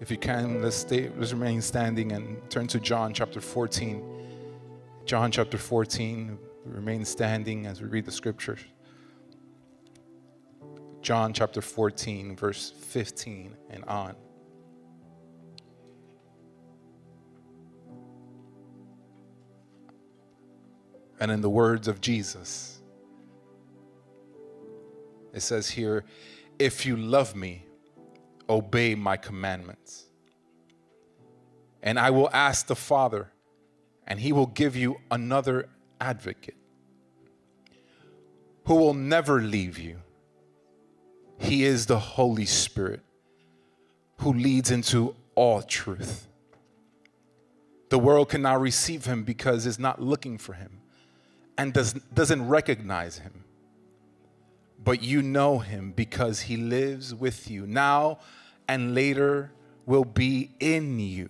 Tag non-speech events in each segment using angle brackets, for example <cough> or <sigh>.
If you can, let's stay, let's remain standing and turn to John chapter 14. John chapter 14, remain standing as we read the scriptures. John chapter 14, verse 15 and on. And in the words of Jesus, it says here, If you love me, obey my commandments. And I will ask the Father, and he will give you another advocate who will never leave you. He is the Holy Spirit who leads into all truth. The world cannot receive him because it's not looking for him and does, doesn't recognize him. But you know him because he lives with you now and later will be in you.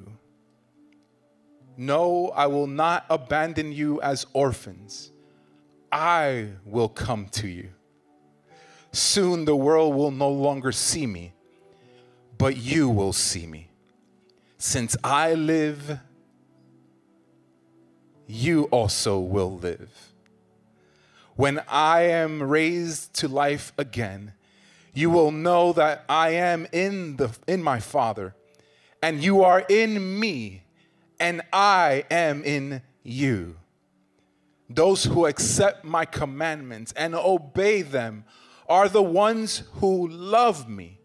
No, I will not abandon you as orphans. I will come to you. Soon the world will no longer see me, but you will see me. Since I live, you also will live. When I am raised to life again, you will know that I am in, the, in my Father, and you are in me, and I am in you. Those who accept my commandments and obey them are the ones who love me.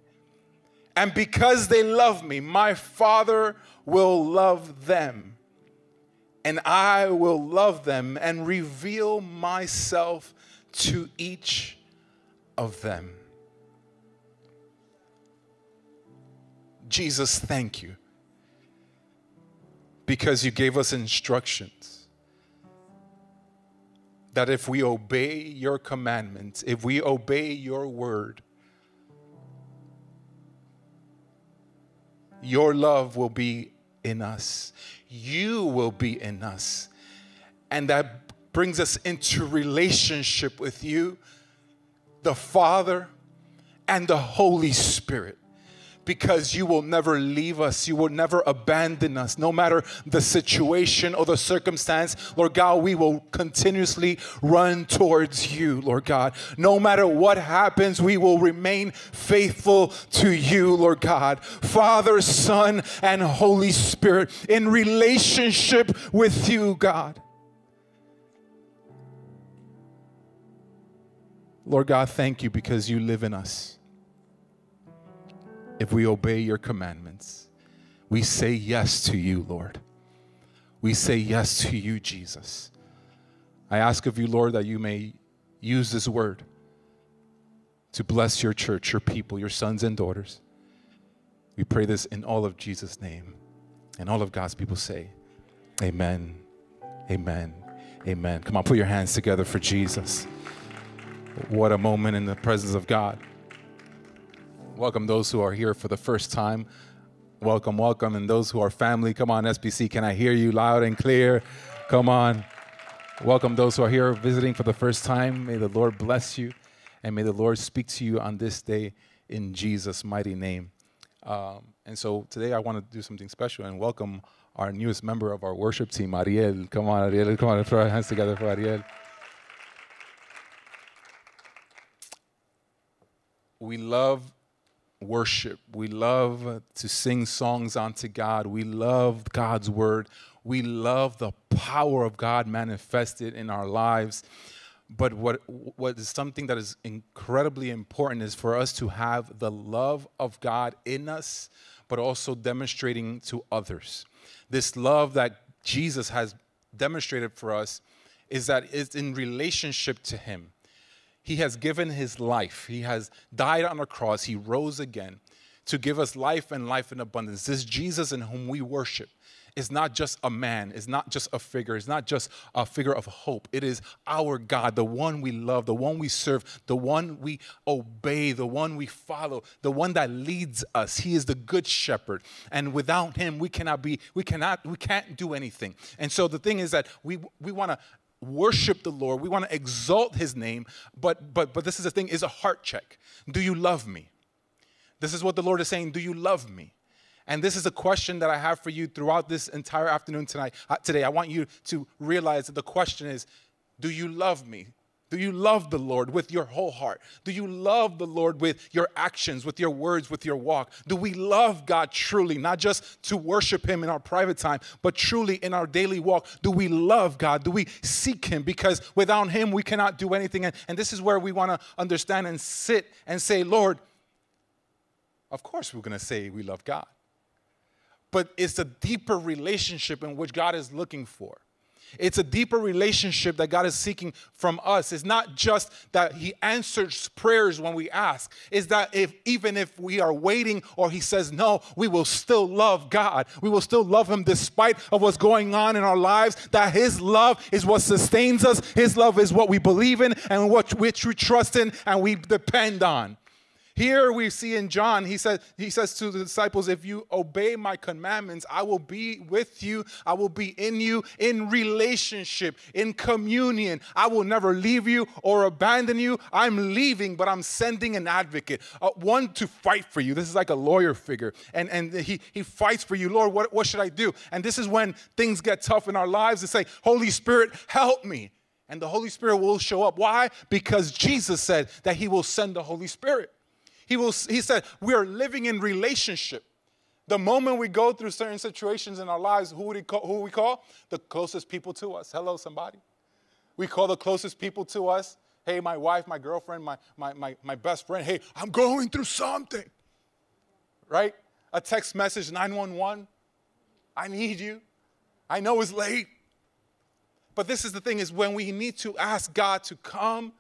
And because they love me, my Father will love them and I will love them and reveal myself to each of them. Jesus, thank you. Because you gave us instructions that if we obey your commandments, if we obey your word, your love will be in us. You will be in us. And that brings us into relationship with you, the Father, and the Holy Spirit because you will never leave us. You will never abandon us. No matter the situation or the circumstance, Lord God, we will continuously run towards you, Lord God. No matter what happens, we will remain faithful to you, Lord God. Father, Son, and Holy Spirit in relationship with you, God. Lord God, thank you because you live in us if we obey your commandments. We say yes to you, Lord. We say yes to you, Jesus. I ask of you, Lord, that you may use this word to bless your church, your people, your sons and daughters. We pray this in all of Jesus' name. And all of God's people say, Amen, Amen, Amen. Come on, put your hands together for Jesus. What a moment in the presence of God. Welcome those who are here for the first time. Welcome, welcome. And those who are family, come on, SBC, can I hear you loud and clear? Come on. Welcome those who are here visiting for the first time. May the Lord bless you and may the Lord speak to you on this day in Jesus' mighty name. Um, and so today I want to do something special and welcome our newest member of our worship team, Ariel. Come on, Ariel. Come on, throw our hands together for Ariel. We love worship. We love to sing songs unto God. We love God's word. We love the power of God manifested in our lives. But what, what is something that is incredibly important is for us to have the love of God in us, but also demonstrating to others. This love that Jesus has demonstrated for us is that it's in relationship to Him. He has given his life. He has died on a cross. He rose again to give us life and life in abundance. This Jesus in whom we worship is not just a man, is not just a figure, it's not just a figure of hope. It is our God, the one we love, the one we serve, the one we obey, the one we follow, the one that leads us. He is the good shepherd. And without him, we cannot be, we cannot, we can't do anything. And so the thing is that we we want to worship the Lord. We want to exalt his name, but but but this is the thing is a heart check. Do you love me? This is what the Lord is saying, do you love me? And this is a question that I have for you throughout this entire afternoon tonight. Uh, today, I want you to realize that the question is Do you love me? Do you love the Lord with your whole heart? Do you love the Lord with your actions, with your words, with your walk? Do we love God truly, not just to worship Him in our private time, but truly in our daily walk? Do we love God? Do we seek Him? Because without Him, we cannot do anything. And, and this is where we want to understand and sit and say, Lord, of course we're going to say we love God. But it's a deeper relationship in which God is looking for. It's a deeper relationship that God is seeking from us. It's not just that He answers prayers when we ask. It's that if even if we are waiting or He says no, we will still love God. We will still love Him despite of what's going on in our lives. That His love is what sustains us. His love is what we believe in and what which we trust in and we depend on. Here we see in John, he says, he says to the disciples, If you obey my commandments, I will be with you. I will be in you in relationship, in communion. I will never leave you or abandon you. I'm leaving, but I'm sending an advocate, uh, one to fight for you. This is like a lawyer figure. And, and he, he fights for you. Lord, what, what should I do? And this is when things get tough in our lives to say, Holy Spirit, help me. And the Holy Spirit will show up. Why? Because Jesus said that he will send the Holy Spirit. He, will, he said, We are living in relationship. The moment we go through certain situations in our lives, who, would he call, who we call? The closest people to us. Hello, somebody. We call the closest people to us. Hey, my wife, my girlfriend, my, my, my, my best friend. Hey, I'm going through something. Right? A text message 911. I need you. I know it's late. But this is the thing is when we need to ask God to come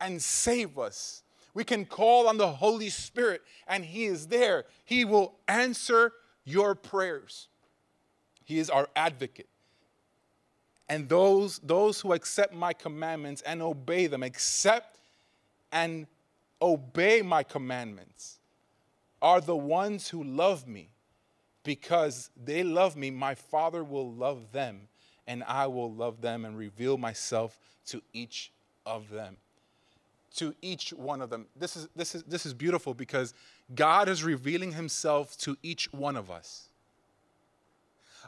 and save us we can call on the Holy Spirit and He is there. He will answer your prayers. He is our advocate. And those, those who accept my commandments and obey them, accept and obey my commandments, are the ones who love me. Because they love me, my Father will love them, and I will love them and reveal myself to each of them to each one of them. This is, this is, this is beautiful because God is revealing himself to each one of us.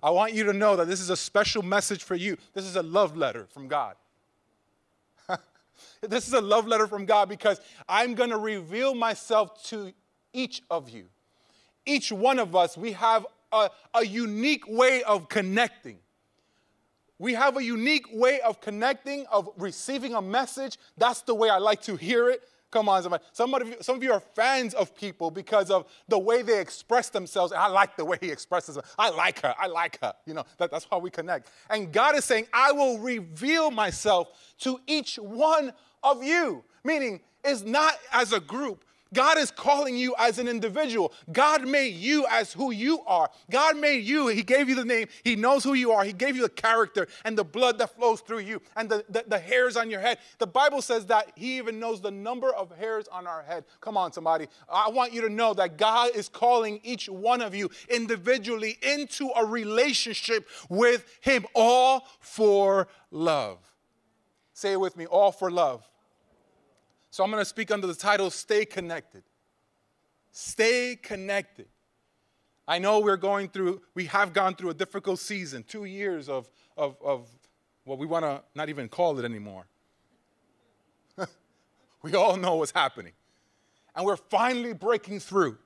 I want you to know that this is a special message for you. This is a love letter from God. <laughs> this is a love letter from God because I'm going to reveal myself to each of you. Each one of us, we have a, a unique way of connecting. We have a unique way of connecting, of receiving a message. That's the way I like to hear it. Come on, somebody. Some of, you, some of you are fans of people because of the way they express themselves. I like the way he expresses them. I like her. I like her. You know, that, that's how we connect. And God is saying, I will reveal myself to each one of you. Meaning, it's not as a group, God is calling you as an individual. God made you as who you are. God made you. He gave you the name. He knows who you are. He gave you the character and the blood that flows through you and the, the, the, hairs on your head. The Bible says that He even knows the number of hairs on our head. Come on, somebody. I want you to know that God is calling each one of you individually into a relationship with Him, all for love. Say it with me all for love. So I'm going to speak under the title Stay Connected. Stay connected. I know we're going through, we have gone through a difficult season, two years of, of, of what we want to not even call it anymore. <laughs> we all know what's happening. And we're finally breaking through.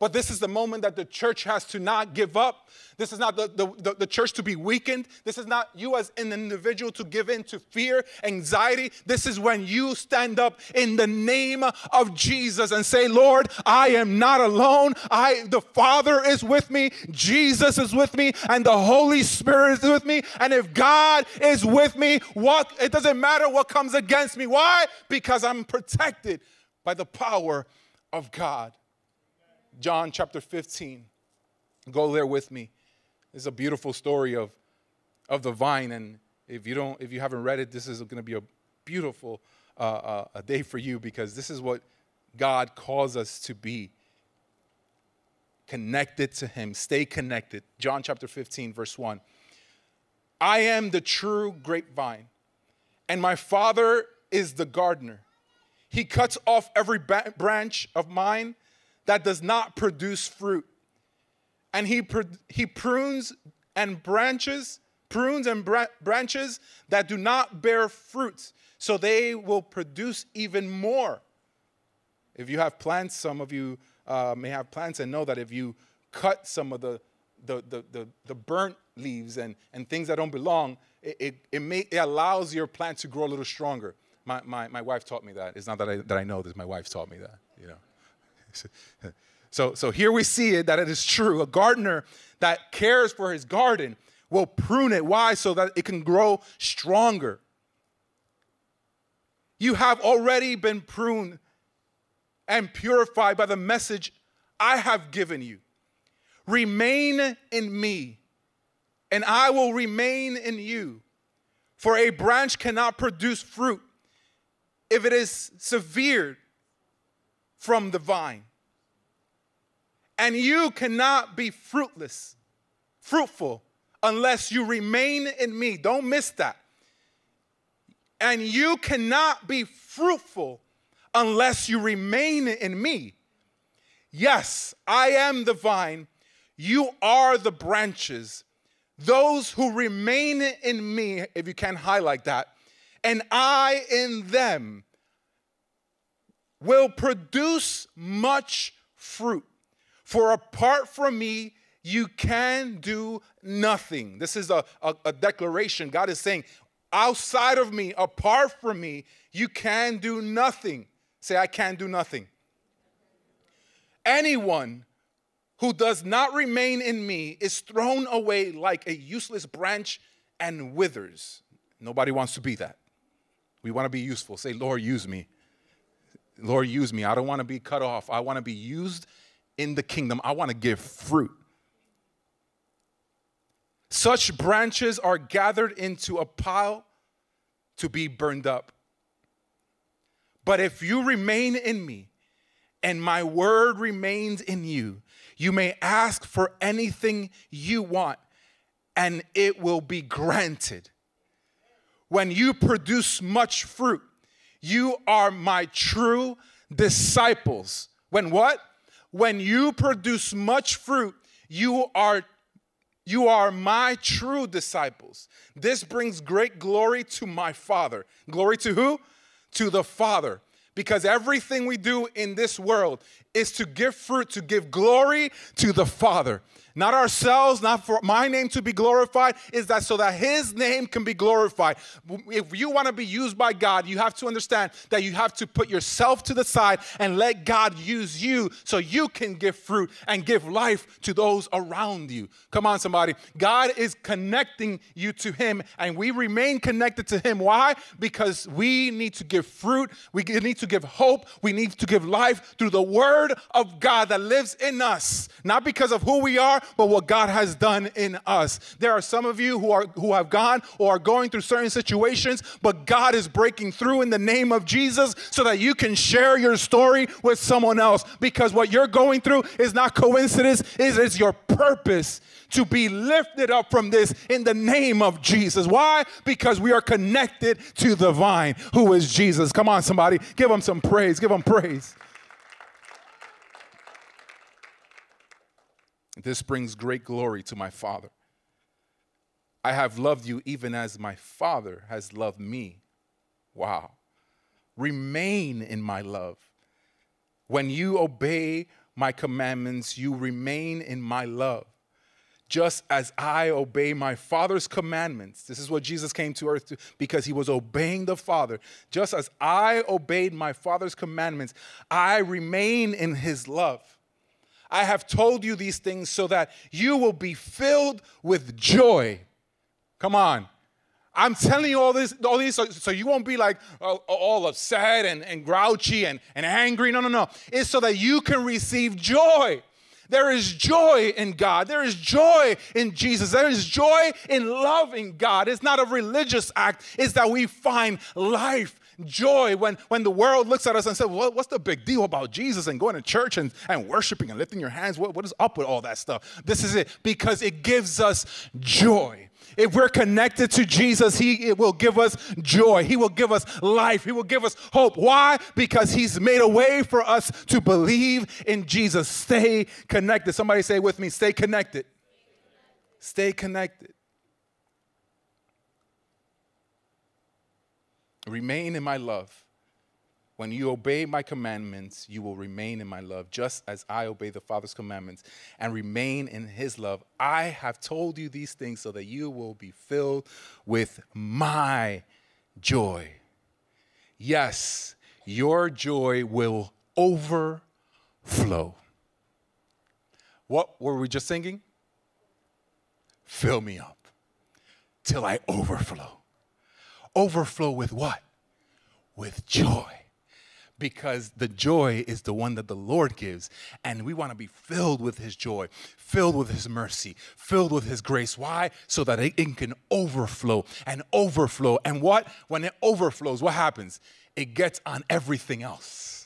But this is the moment that the church has to not give up. This is not the, the, the, church to be weakened. This is not you as an individual to give in to fear, anxiety. This is when you stand up in the name of Jesus and say, Lord, I am not alone. I the Father is with me, Jesus is with me, and the Holy Spirit is with me. And if God is with me, what it doesn't matter what comes against me. Why? Because I'm protected by the power of God. John chapter 15. Go there with me. It's a beautiful story of, of the vine. And if you don't, if you haven't read it, this is going to be a beautiful uh, uh, a day for you because this is what God calls us to be connected to Him. Stay connected. John chapter 15, verse 1. I am the true grapevine, and my Father is the gardener. He cuts off every branch of mine that does not produce fruit, and he, he prunes and branches, prunes and bra- branches that do not bear fruit, so they will produce even more. If you have plants, some of you uh, may have plants and know that if you cut some of the, the, the, the, the burnt leaves and, and things that don't belong, it, it, it, may, it allows your plant to grow a little stronger. My, my, my wife taught me that. It's not that I, that I know this, my wife taught me that, you know. <laughs> so, so here we see it that it is true. A gardener that cares for his garden will prune it. Why? So that it can grow stronger. You have already been pruned and purified by the message I have given you. Remain in me, and I will remain in you. For a branch cannot produce fruit if it is severed from the vine. And you cannot be fruitless, fruitful, unless you remain in me. Don't miss that. And you cannot be fruitful unless you remain in me. Yes, I am the vine, you are the branches. Those who remain in me, if you can highlight that, and I in them, will produce much fruit. For apart from me, you can do nothing. This is a, a, a, declaration. God is saying, outside of me, apart from me, you can do nothing. Say, I can do nothing. Anyone who does not remain in me is thrown away like a useless branch and withers. Nobody wants to be that. We want to be useful. Say, Lord, use me. Lord, use me. I don't want to be cut off. I want to be used in the kingdom. I want to give fruit. Such branches are gathered into a pile to be burned up. But if you remain in me and my word remains in you, you may ask for anything you want and it will be granted. When you produce much fruit, you are my true disciples. When what? When you produce much fruit, you are you are my true disciples. This brings great glory to my Father. Glory to who? to the Father. Because everything we do in this world is to give fruit, to give glory to the Father not ourselves, not for my name to be glorified, is that so that his name can be glorified. If you want to be used by God, you have to understand that you have to put yourself to the side and let God use you so you can give fruit and give life to those around you. Come on, somebody. God is connecting you to him, and we remain connected to him. Why? Because we need to give fruit, we need to give hope, we need to give life through the word of God that lives in us, not because of who we are, but what God has done in us. There are some of you who are who have gone or are going through certain situations, but God is breaking through in the name of Jesus so that you can share your story with someone else because what you're going through is not coincidence, it is your purpose to be lifted up from this in the name of Jesus. Why? Because we are connected to the vine, who is Jesus. Come on, somebody, give him some praise. Give him praise. This brings great glory to my Father. I have loved you even as my Father has loved me. Wow. Remain in my love. When you obey my commandments, you remain in my love. Just as I obey my Father's commandments. This is what Jesus came to earth to because he was obeying the Father. Just as I obeyed my Father's commandments, I remain in his love. I have told you these things so that you will be filled with joy. Come on. I'm telling you all this, all these, so, so you won't be like uh, all upset and, and grouchy and, and angry. No, no, no. It's so that you can receive joy. There is joy in God. There is joy in Jesus. There is joy in loving God. It's not a religious act, it's that we find life joy when, when the world looks at us and says, well, What's the big deal about Jesus and going to church and, and worshiping and lifting your hands? What, what is up with all that stuff? This is it because it gives us joy. If we're connected to Jesus, He will give us joy. He will give us life. He will give us hope. Why? Because He's made a way for us to believe in Jesus. Stay connected. Somebody say with me, stay connected. Stay connected. Remain in my love. When you obey my commandments, you will remain in my love, just as I obey the Father's commandments and remain in his love. I have told you these things so that you will be filled with my joy. Yes, your joy will overflow. What were we just singing? Fill me up till I overflow. Overflow with what? With joy because the joy is the one that the Lord gives. And we want to be filled with His joy, filled with His mercy, filled with His grace. Why? So that it, can overflow and overflow. And what? When it overflows, what happens? It gets on everything else.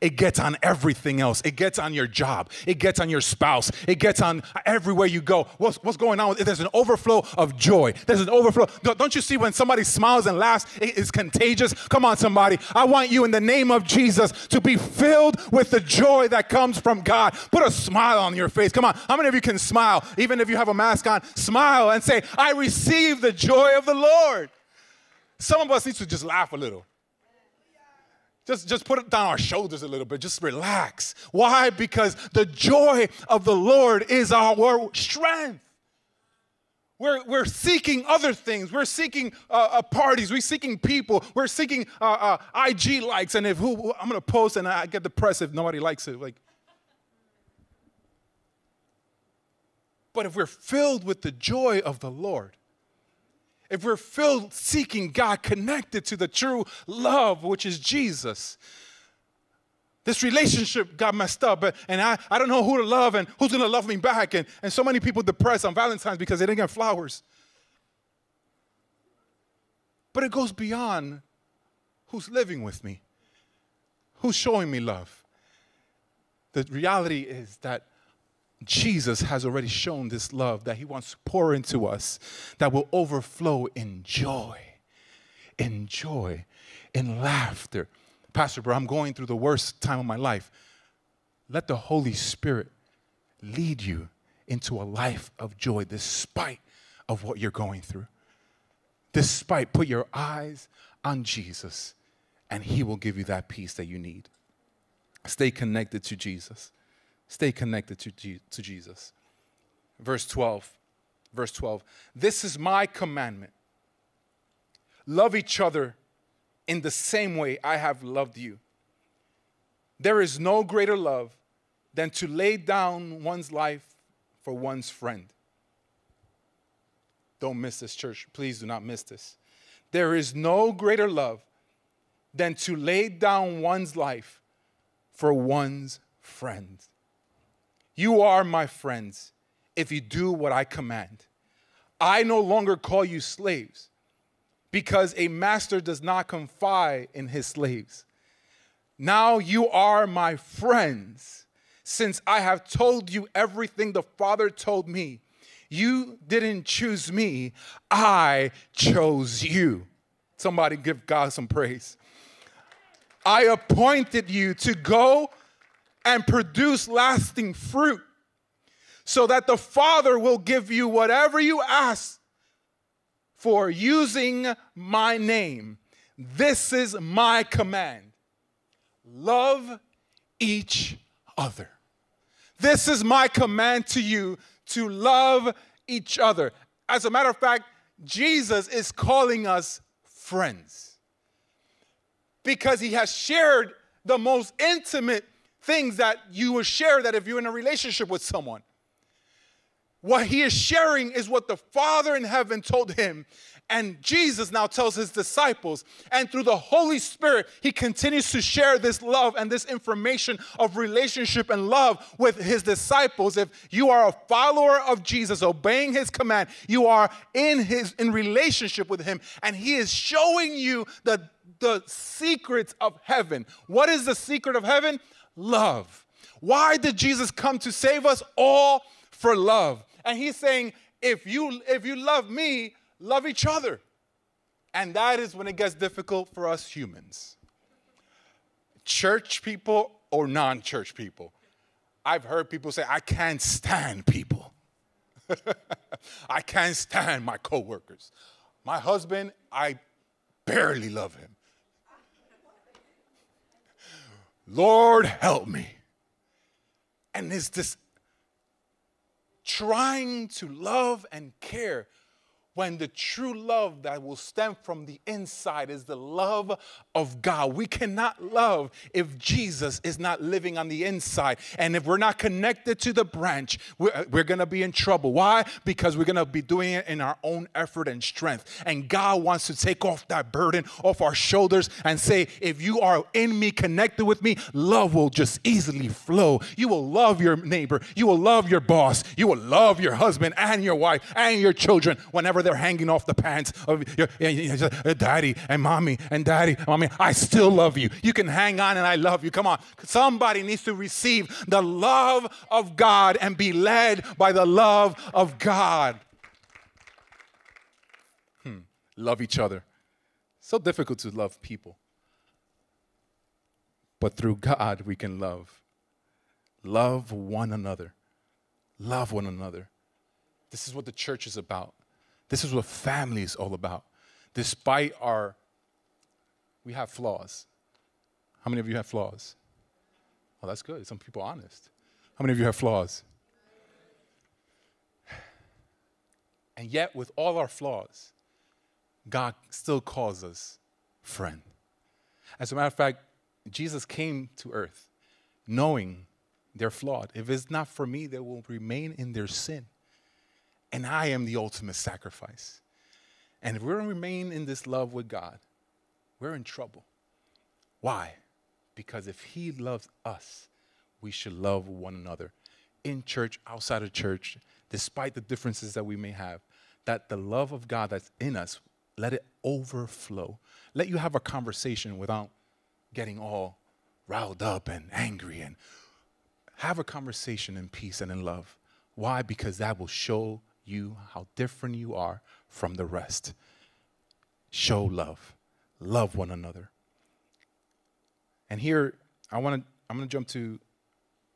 It gets on everything else. It gets on your job. It gets on your spouse. It gets on everywhere you go. What's, what's going on? There's an overflow of joy. There's an overflow. Don't you see when somebody smiles and laughs, it is contagious? Come on, somebody. I want you in the name of Jesus to be filled with the joy that comes from God. Put a smile on your face. Come on. How many of you can smile? Even if you have a mask on, smile and say, I receive the joy of the Lord. Some of us need to just laugh a little. Just, just put it down our shoulders a little bit. Just relax. Why? Because the joy of the Lord is our strength. We're, we're seeking other things. We're seeking uh, uh, parties. We're seeking people. We're seeking uh, uh IG likes. And if who, I'm going to post and I get depressed if nobody likes it. Like, but if we're filled with the joy of the Lord, if we're filled seeking God, connected to the true love, which is Jesus, this relationship got messed up, and I, I don't know who to love and who's gonna love me back. And, and so many people depressed on Valentine's because they didn't get flowers. But it goes beyond who's living with me, who's showing me love. The reality is that Jesus has already shown this love that he wants to pour into us that will overflow in joy, in joy, in laughter. Pastor, bro, I'm going through the worst time of my life. Let the Holy Spirit lead you into a life of joy despite of what you're going through. Despite, put your eyes on Jesus and he will give you that peace that you need. Stay connected to Jesus. Stay connected to, to Jesus. Verse 12. Verse 12. This is my commandment. Love each other in the same way I have loved you. There is no greater love than to lay down one's life for one's friend. Don't miss this, church. Please do not miss this. There is no greater love than to lay down one's life for one's friend. You are my friends if you do what I command. I no longer call you slaves because a master does not confide in his slaves. Now you are my friends since I have told you everything the Father told me. You didn't choose me, I chose you. Somebody give God some praise. I appointed you to go and produce lasting fruit so that the Father will give you whatever you ask for using my name. This is my command love each other. This is my command to you to love each other. As a matter of fact, Jesus is calling us friends because he has shared the most intimate things that you will share that if you're in a relationship with someone. What he is sharing is what the Father in heaven told him. And Jesus now tells his disciples, and through the Holy Spirit, he continues to share this love and this information of relationship and love with his disciples. If you are a follower of Jesus, obeying his command, you are in his in relationship with him, and he is showing you the the secrets of heaven. What is the secret of heaven? Love. Why did Jesus come to save us? All for love. And he's saying, if you if you love me, love each other. And that is when it gets difficult for us humans. Church people or non-church people. I've heard people say, I can't stand people. <laughs> I can't stand my coworkers. My husband, I barely love him. Lord, help me. And it's this trying to love and care when the true love that will stem from the inside is the love of God. We cannot love if Jesus is not living on the inside. And if we're not connected to the branch, we're, we're going to be in trouble. Why? Because we're going to be doing it in our own effort and strength. And God wants to take off that burden off our shoulders and say, if you are in me, connected with me, love will just easily flow. You will love your neighbor. You will love your boss. You will love your husband and your wife and your children whenever they're hanging off the pants of your, daddy and mommy and daddy, mommy. I still love you. You can hang on and I love you. Come on. Somebody needs to receive the love of God and be led by the love of God. Hmm. Love each other. So difficult to love people. But through God, we can love. Love one another. Love one another. This is what the church is about. This is what family is all about. Despite our, we have flaws. How many of you have flaws? Oh, that's good. Some people honest. How many of you have flaws? And yet, with all our flaws, God still calls us friend. As a matter of fact, Jesus came to earth knowing they're flawed. If it's not for me, they will remain in their sin and I am the ultimate sacrifice. And if to remain in this love with God, we're in trouble. Why? Because if He loves us, we should love one another in church, outside of church, despite the differences that we may have. That the love of God that's in us, let it overflow. Let you have a conversation without getting all riled up and angry and have a conversation in peace and in love. Why? Because that will show you how different you are from the rest. Show love, love one another. And here, I want to, I'm going to jump to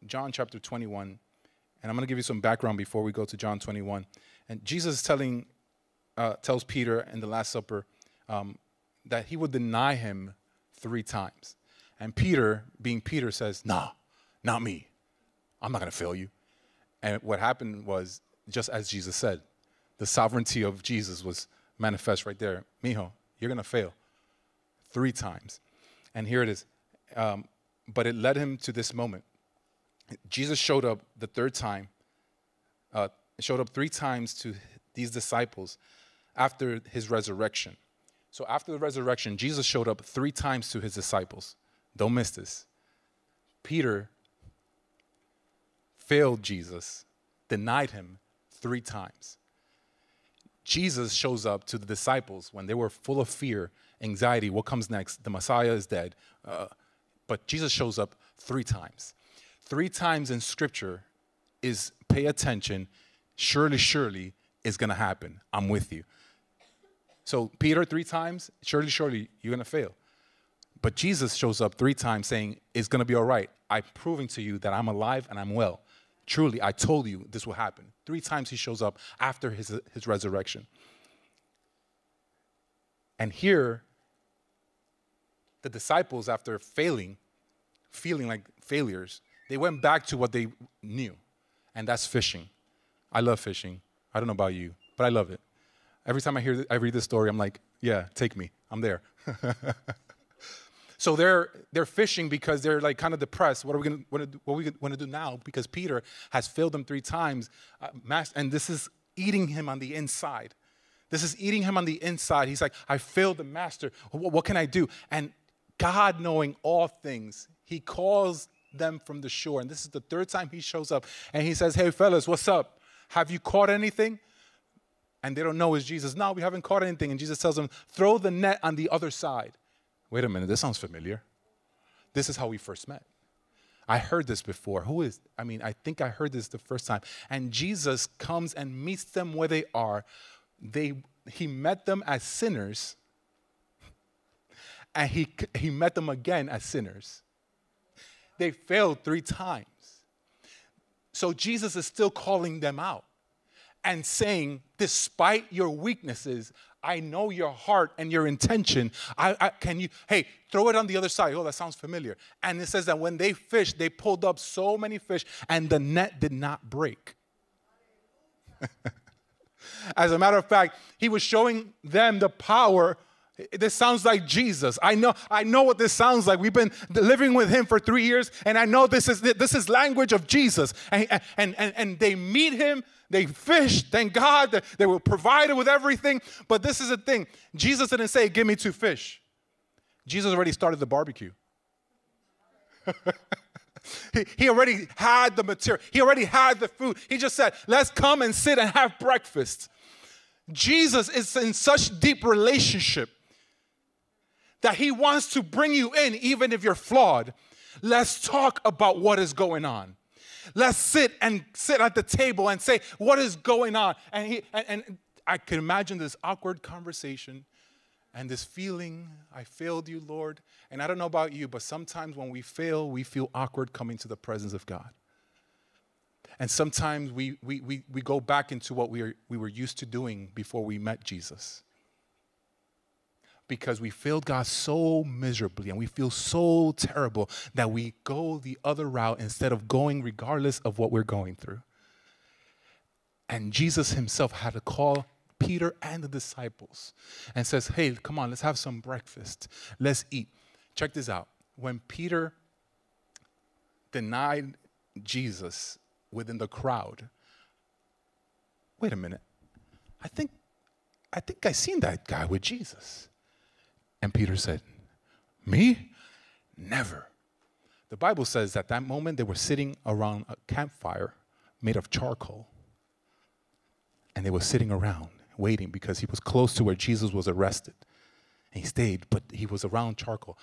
John chapter 21, and I'm going to give you some background before we go to John 21. And Jesus is telling, uh, tells Peter in the Last Supper um, that he would deny him three times. And Peter, being Peter, says, Nah, not me. I'm not going to fail you. And what happened was just as Jesus said. The sovereignty of Jesus was manifest right there. Mijo, you're going to fail three times. And here it is. Um, but it led him to this moment. Jesus showed up the third time, uh, showed up three times to these disciples after his resurrection. So after the resurrection, Jesus showed up three times to his disciples. Don't miss this. Peter failed Jesus, denied him, three times. Jesus shows up to the disciples when they were full of fear, anxiety. What comes next? The Messiah is dead. Uh, but Jesus shows up three times. Three times in Scripture is pay attention. Surely, surely it's to happen. I'm with you. So, Peter, three times, surely, surely you're to fail. But Jesus shows up three times saying, It's to be all right. I'm proving to you that I'm alive and I'm well. Truly, I told you this will happen. Three times he shows up after his, his resurrection. And here, the disciples, after failing, feeling like failures, they went back to what they knew, and that's fishing. I love fishing. I don't know about you, but I love it. Every time I hear, I read this story, I'm like, yeah, take me. I'm there. <laughs> So they're they're fishing because they're like kind of depressed. What are we to what are we to do now? Because Peter has failed them three times, uh, and this is eating him on the inside. This is eating him on the inside. He's like, I failed the master. What, what can I do? And God, knowing all things, He calls them from the shore. And this is the third time He shows up, and He says, Hey, fellas, what's up? Have you caught anything? And they don't know it's Jesus. No, we haven't caught anything. And Jesus tells them, Throw the net on the other side Wait a minute, this sounds familiar. This is how we first met. I heard this before. Who is, I mean, I think I heard this the first time. And Jesus comes and meets them where they are. They, he met them as sinners, <laughs> and he, he met them again as sinners. They failed three times. So Jesus is still calling them out and saying, despite your weaknesses, I know your heart and your intention. I, I, can you, hey, throw it on the other side. Oh, that sounds familiar. And it says that when they fished, they pulled up so many fish and the net did not break. <laughs> As a matter of fact, he was showing them the power this sounds like Jesus. I know, I know what this sounds like. We've been living with him for three years, and I know this is this is language of Jesus. And, and, and, and they meet him, they fish, thank God, they were provided with everything. But this is the thing Jesus didn't say, Give me two fish. Jesus already started the barbecue. <laughs> he, he already had the material, he already had the food. He just said, Let's come and sit and have breakfast. Jesus is in such deep relationship that He wants to bring you in, even if you're flawed. Let's talk about what is going on. Let's sit and sit at the table and say, What is going on? And, he, and, and I can imagine this awkward conversation and this feeling, I failed you, Lord. And I don't know about you, but sometimes when we fail, we feel awkward coming to the presence of God. And sometimes we, we, we, we go back into what we, are, we were used to doing before we met Jesus because we failed God so miserably and we feel so terrible that we go the other route instead of going regardless of what we're going through. And Jesus himself had to call Peter and the disciples and says, Hey, come on, let's have some breakfast. Let's eat. Check this out. When Peter denied Jesus within the crowd, wait a minute. I think I think I seen that guy with Jesus. And Peter said, Me? Never. The Bible says at that moment they were sitting around a campfire made of charcoal. And they were sitting around waiting because he was close to where Jesus was arrested. And he stayed, but he was around charcoal.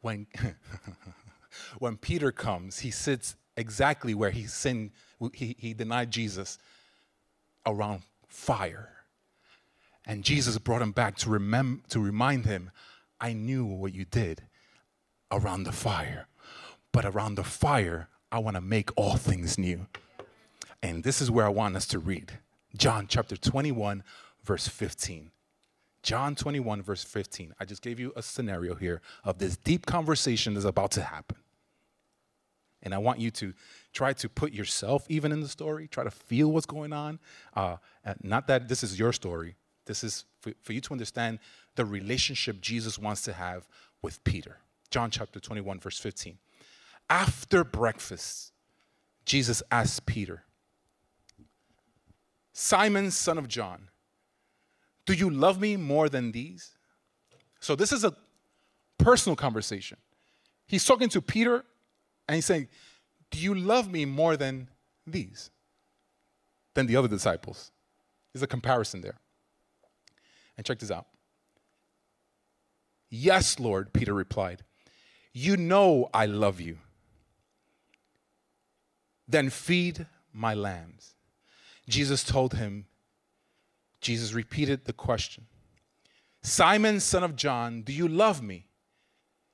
When, <laughs> when Peter comes, he sits exactly where he sinned, he, he denied Jesus around fire. And Jesus brought him back to, remem- to remind him I knew what you did around the fire. But around the fire, I want to make all things new. And this is where I want us to read John chapter 21, verse 15. John 21, verse 15. I just gave you a scenario here of this deep conversation that's about to happen. And I want you to try to put yourself even in the story, try to feel what's going on. Uh, not that this is your story, this is for, for you to understand the relationship Jesus wants to have with Peter. John chapter 21, verse 15. After breakfast, Jesus asked Peter, Simon, son of John, do you love me more than these? So, this is a personal conversation. He's talking to Peter and he's saying, Do you love me more than these? Than the other disciples? There's a comparison there. And check this out. Yes, Lord, Peter replied. You know I love you. Then feed my lambs. Jesus told him, Jesus repeated the question Simon, son of John, do you love me?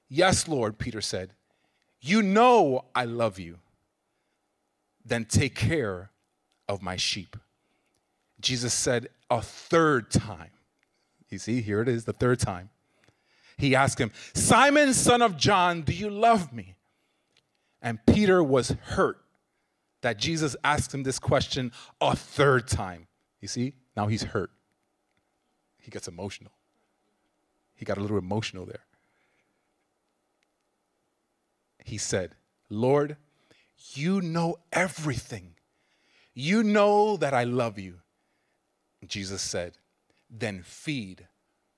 Yes, Lord, Peter said. You know I love you. Then take care of my sheep. Jesus said a third time, you see, here it is, the third time. He asked him, Simon, son of John, do you love me? And Peter was hurt that Jesus asked him this question a third time. You see, now he's hurt. He gets emotional. He got a little emotional there. He said, Lord, you know everything. You know that I love you. Jesus said, then feed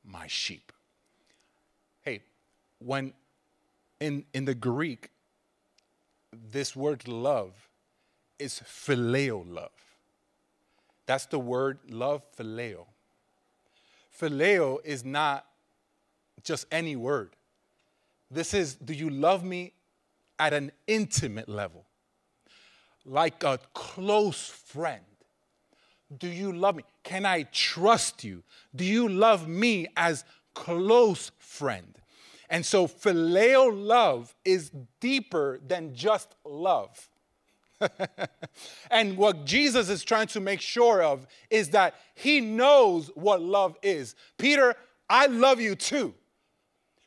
my sheep. When in, in the Greek, this word love is phileo love. That's the word love, phileo. Phileo is not just any word. This is, do you love me at an intimate level? Like a close friend. Do you love me? Can I trust you? Do you love me as close friend? And so phileo love is deeper than just love. <laughs> and what Jesus is trying to make sure of is that he knows what love is. Peter, I love you too.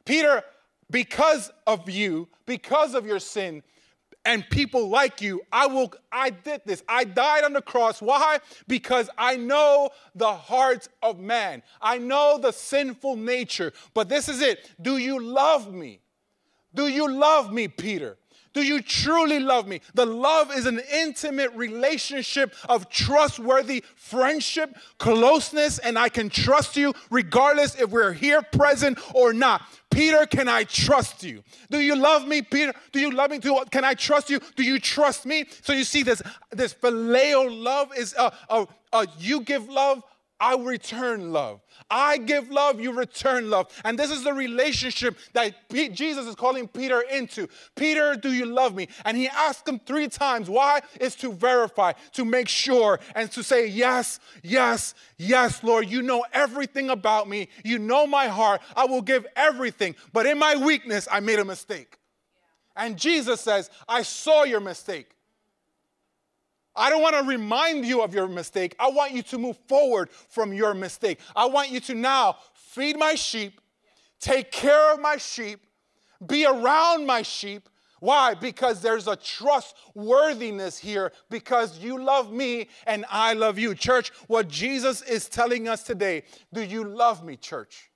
Peter, because of you, because of your sin, and people like you, I will I did this. I died on the cross. Why? Because I know the hearts of man. I know the sinful nature. But this is it. Do you love me? Do you love me, Peter? Do you truly love me? The love is an intimate relationship of trustworthy friendship, closeness, and I can trust you regardless if we're here present or not. Peter, can I trust you? Do you love me, Peter? Do you love me? Do, can I trust you? Do you trust me? So you see, this this phileo love is a, a, a you give love, I return love. I give love, you return love. And this is the relationship that Jesus is calling Peter into. Peter, do you love me? And he asked him three times. Why? Is to verify, to make sure, and to say, Yes, yes, yes, Lord. You know everything about me. You know my heart. I will give everything. But in my weakness, I made a mistake. And Jesus says, I saw your mistake. I don't want to remind you of your mistake. I want you to move forward from your mistake. I want you to now feed my sheep, take care of my sheep, be around my sheep. Why? Because there's a trustworthiness here because you love me and I love you. Church, what Jesus is telling us today do you love me, church?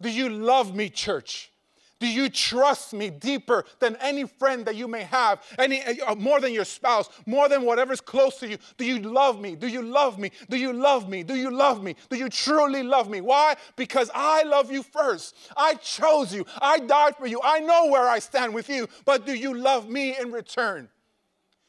Do you love me, church? Do you trust me deeper than any friend that you may have, any uh, more than your spouse, more than whatever's close to you? Do you love me? Do you love me? Do you love me? Do you love me? Do you truly love me? Why? Because I love you first. I chose you. I died for you. I know where I stand with you, but do you love me in return?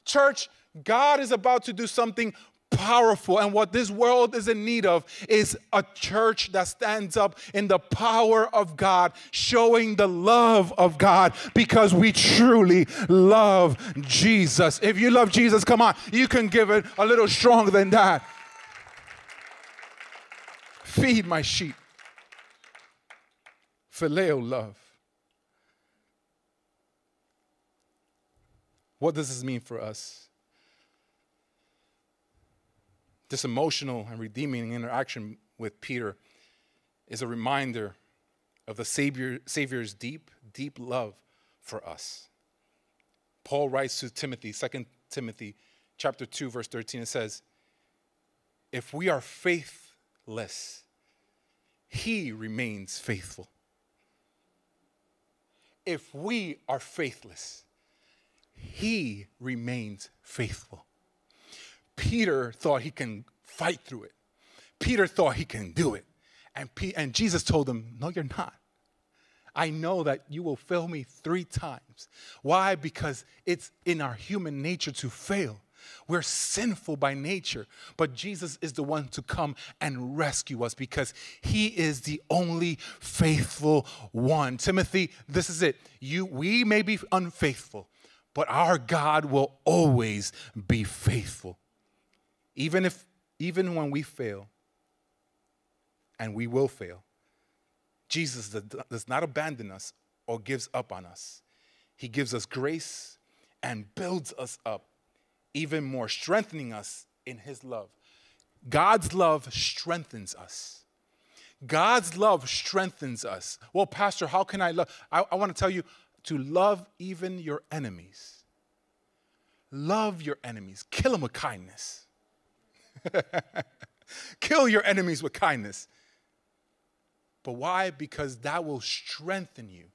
Church, God is about to do something powerful. And what this world is in need of is a church that stands up in the power of God, showing the love of God because we truly love Jesus. If you love Jesus, come on, you can give it a little stronger than that. Feed my sheep. Phileo love. What does this mean for us? This emotional and redeeming interaction with Peter is a reminder of the Savior, Savior's deep, deep love for us. Paul writes to Timothy, 2 Timothy chapter 2, verse 13, it says, If we are faithless, he remains faithful. If we are faithless, he remains faithful. Peter thought he can fight through it. Peter thought he can do it. And, P- and Jesus told him, No, you're not. I know that you will fail me three times. Why? Because it's in our human nature to fail. We're sinful by nature, but Jesus is the one to come and rescue us because he is the only faithful one. Timothy, this is it. You we may be unfaithful, but our God will always be faithful. Even if even when we fail, and we will fail, Jesus does not abandon us or gives up on us. He gives us grace and builds us up even more, strengthening us in his love. God's love strengthens us. God's love strengthens us. Well, Pastor, how can I love? I, I want to tell you to love even your enemies. Love your enemies, kill them with kindness. <laughs> Kill your enemies with kindness. But why? Because that will strengthen you.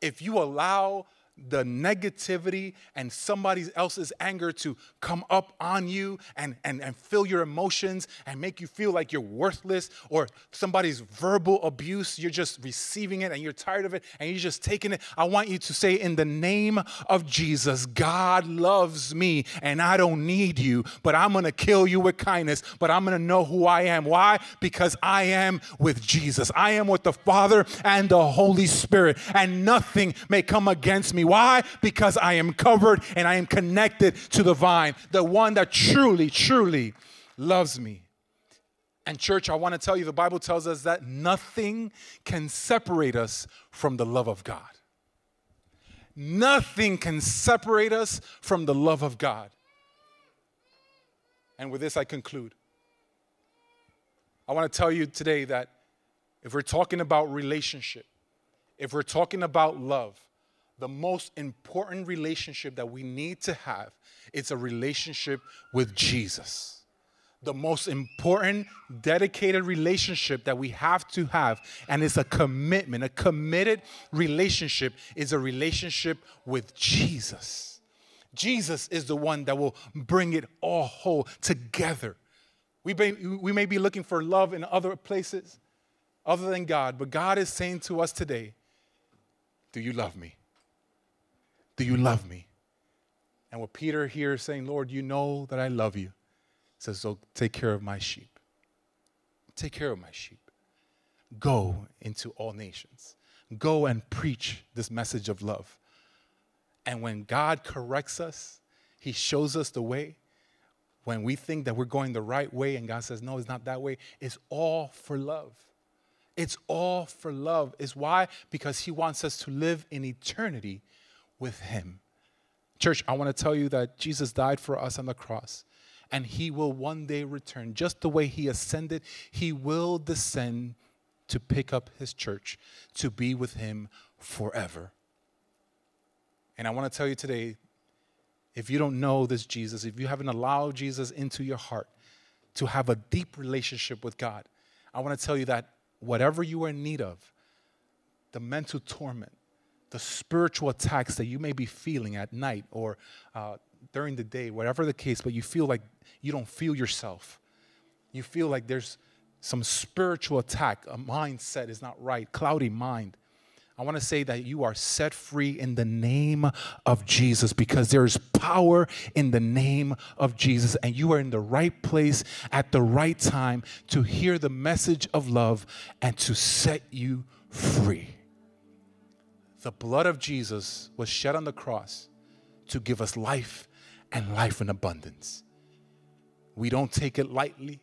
If you allow the negativity and somebody else's anger to come up on you and, and, and fill your emotions and make you feel like you're worthless, or somebody's verbal abuse, you're just receiving it and you're tired of it and you're just taking it. I want you to say, In the name of Jesus, God loves me and I don't need you, but I'm gonna kill you with kindness, but I'm gonna know who I am. Why? Because I am with Jesus. I am with the Father and the Holy Spirit, and nothing may come against me. Why? Because I am covered and I am connected to the vine, the one that truly, truly loves me. And, church, I want to tell you the Bible tells us that nothing can separate us from the love of God. Nothing can separate us from the love of God. And with this, I conclude. I want to tell you today that if we're talking about relationship, if we're talking about love, the most important relationship that we need to have is a relationship with Jesus. The most important, dedicated relationship that we have to have, and it's a commitment, a committed relationship, is a relationship with Jesus. Jesus is the one that will bring it all whole together. We may, we may be looking for love in other places other than God, but God is saying to us today, Do you love me? Do you love me? And what Peter here is saying, Lord, you know that I love you. He says, So take care of my sheep. Take care of my sheep. Go into all nations. Go and preach this message of love. And when God corrects us, He shows us the way. When we think that we're going the right way and God says, No, it's not that way, it's all for love. It's all for love. Is why? Because He wants us to live in eternity with Him. Church, I want to tell you that Jesus died for us on the cross, and He will one day return. Just the way He ascended, He will descend to pick up His church, to be with Him forever. And I want to tell you today if you don't know this Jesus, if you haven't allowed Jesus into your heart to have a deep relationship with God, I want to tell you that whatever you are in need of, the mental torment, the spiritual attacks that you may be feeling at night or uh, during the day, whatever the case, but you feel like you don't feel yourself. You feel like there's some spiritual attack, a mindset is not right, cloudy mind. I want to say that you are set free in the name of Jesus because there is power in the name of Jesus, and you are in the right place at the right time to hear the message of love and to set you free. The blood of Jesus was shed on the cross to give us life and life in abundance. We don't take it lightly.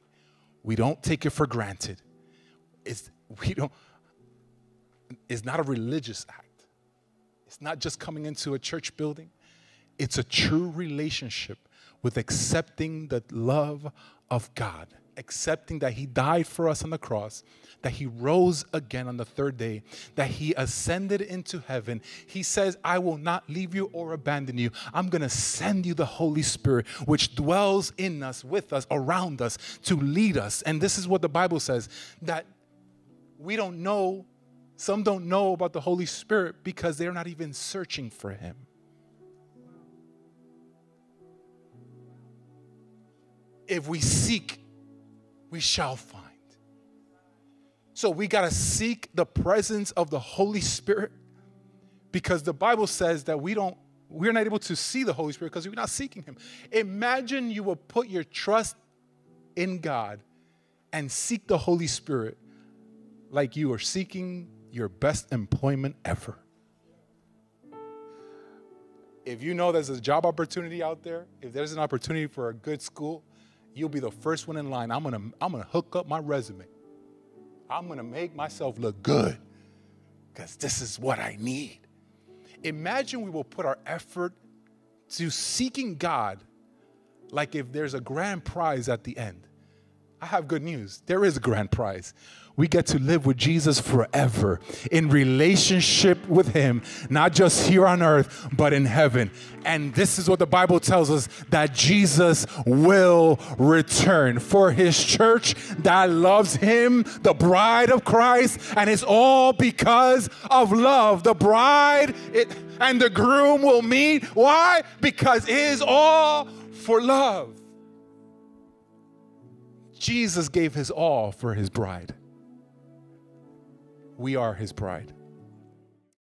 We don't take it for granted. It's, <laughs> we don't, it's not a religious act. It's not just coming into a church building. It's a true relationship with accepting the love of God, accepting that He died for us on the cross, that He rose again on the third day, that He ascended into heaven. He says, I will not leave you or abandon you. I'm going to send you the Holy Spirit, which dwells in us, with us, around us, to lead us. And this is what the Bible says that we don't know, some don't know about the Holy Spirit because they're not even searching for Him. If we seek, we shall find. So we got to seek the presence of the Holy Spirit because the Bible says that we don't we're not able to see the Holy Spirit because we're not seeking him. Imagine you will put your trust in God and seek the Holy Spirit like you are seeking your best employment ever. If you know there's a job opportunity out there, if there's an opportunity for a good school, you'll be the first one in line. I'm gonna, I'm gonna hook up my resume. I'm gonna make myself look good because this is what I need. Imagine we will put our effort to seeking God like if there's a grand prize at the end. I have good news. There is a grand prize. We get to live with Jesus forever in relationship with Him, not just here on earth, but in heaven. And this is what the Bible tells us that Jesus will return for His church that loves Him, the bride of Christ, and it's all because of love. The bride it, and the groom will meet. Why? Because it is all for love. Jesus gave his all for his bride. We are his bride.